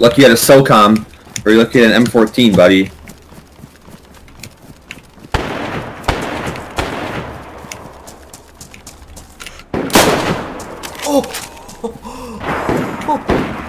lucky you had a SOCOM, or you're lucky at an M14, buddy. Oh! oh.